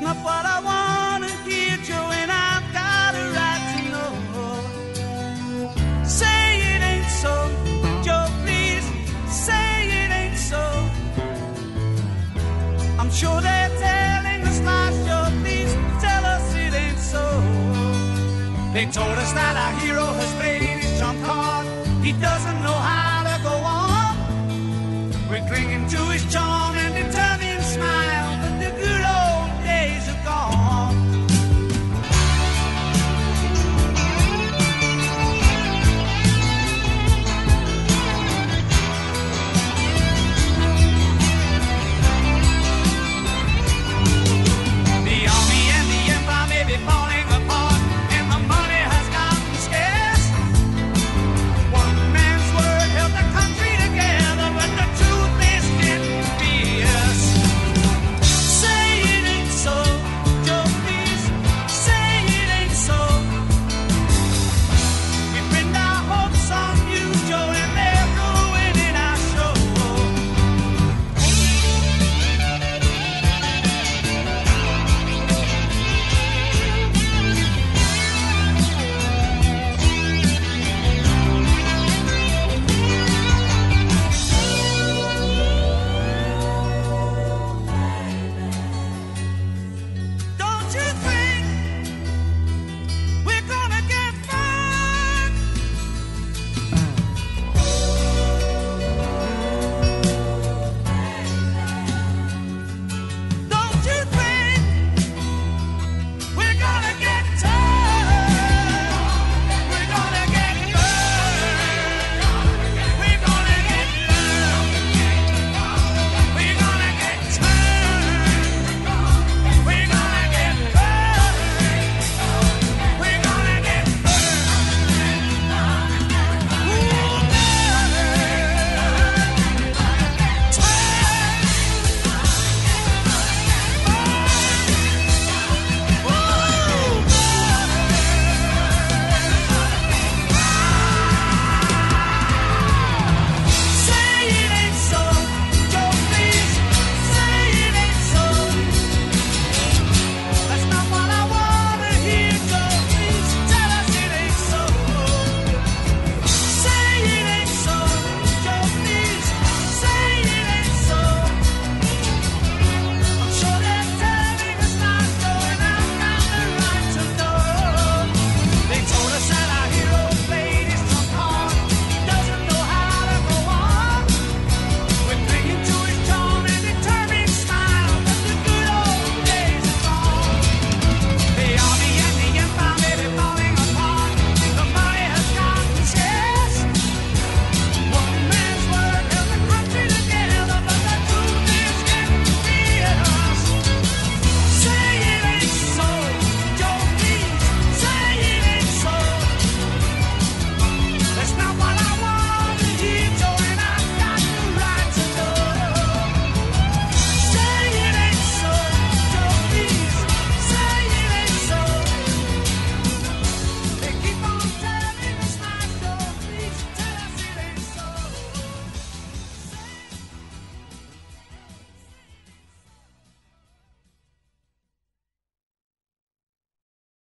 It's not what I wanna hear, Joe, and I've got a right to know. Say it ain't so, Joe, please. Say it ain't so. I'm sure they're telling us lies, Joe, please. Tell us it ain't so. They told us that our hero has played his trump card. He doesn't know how to go on. We're clinging to his charm and